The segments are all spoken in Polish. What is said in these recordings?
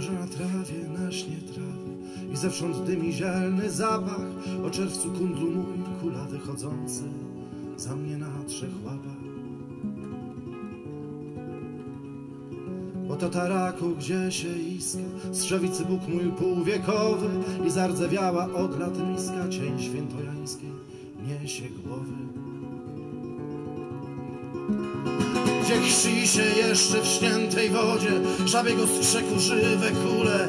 Leżę na trawie, na śnie trawy i zewsząd dymi zielny zapach. O czerwcu kundlu mój kula wychodzący za mnie na trzech łapach. Po tataraku, gdzie się iska, strzewicy Bóg mój półwiekowy i zardzewiała od lat miska cień świętojańskiej niesie głowy. Chrzci się jeszcze w śniętej wodzie. Żabiego skrzeku żywe kule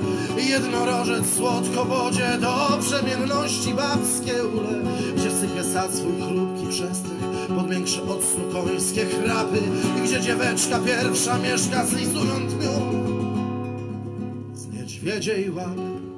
jednorożec słodko bodzie Do przemienności babskie ule Gdzie sypie sad swój chrupki przestrach Pod większe od snu końskie chrapy. I gdzie dzieweczka pierwsza mieszka Zlizując miód Z niedźwiedziej łapy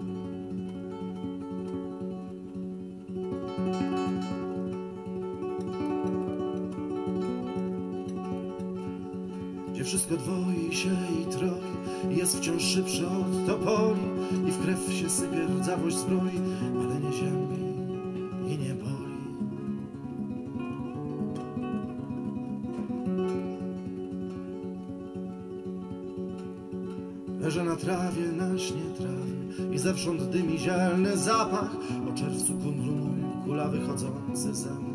Gdzie wszystko dwoi się i troi. Jest wciąż szybsze od topoli I w krew się sypie rdzawość zbroi Ale nie ziębi i nie boli. Leżę na trawie, na śnie trawy I zewsząd dymi zielny zapach. O czerwcu kundlu mój kula wychodzący za